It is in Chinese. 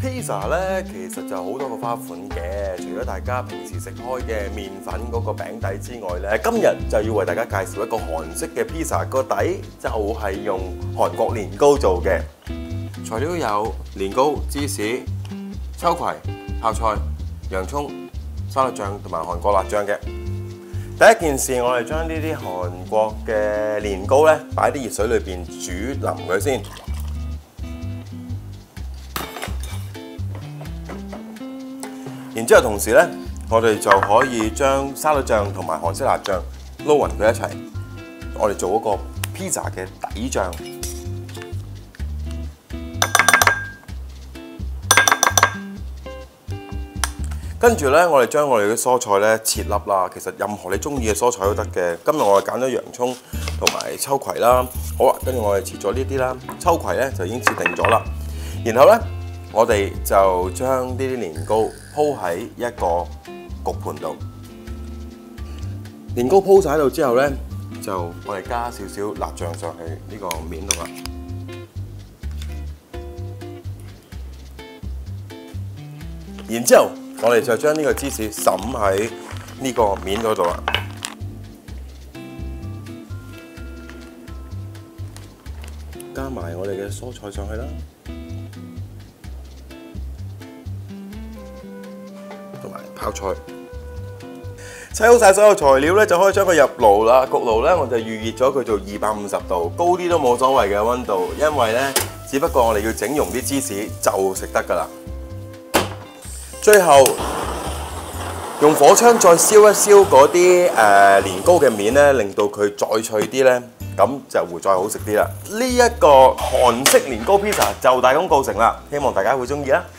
pizza 咧，其實就好多個花款嘅。除咗大家平時食開嘅麵粉嗰個餅底之外咧，今日就要為大家介紹一個韓式嘅 pizza，個底就係用韓國年糕做嘅。材料有年糕、芝士、秋葵、泡菜、洋葱、沙律醬同埋韓國辣醬嘅。第一件事，我哋將呢啲韓國嘅年糕咧，擺啲熱水裏邊煮腍佢先。然之後同時咧，我哋就可以將沙律醬同埋韓式辣醬撈勻佢一齊，我哋做一個 pizza 嘅底醬。跟住咧，我哋將我哋嘅蔬菜咧切粒啦。其實任何你中意嘅蔬菜都得嘅。今日我哋揀咗洋葱同埋秋葵啦。好啊，跟住我哋切咗呢啲啦。秋葵咧就已經切定咗啦。然後咧，我哋就將呢啲年糕鋪喺一個焗盤度。年糕鋪晒喺度之後咧，就我哋加少少辣醬上去呢個面度啦。然之後，我哋就將呢個芝士滲喺呢個面嗰度啦。加埋我哋嘅蔬菜上去啦，同埋泡菜。砌好晒所有材料咧，就可以將佢入爐啦。焗爐咧，我就預熱咗佢做二百五十度，高啲都冇所謂嘅温度，因為咧，只不過我哋要整溶啲芝士就食得㗎啦。最後用火槍再燒一燒嗰啲诶年糕嘅面咧，令到佢再脆啲咧，咁就會再好食啲啦。呢、一個韓式年糕 pizza 就大功告成啦，希望大家會中意啦〜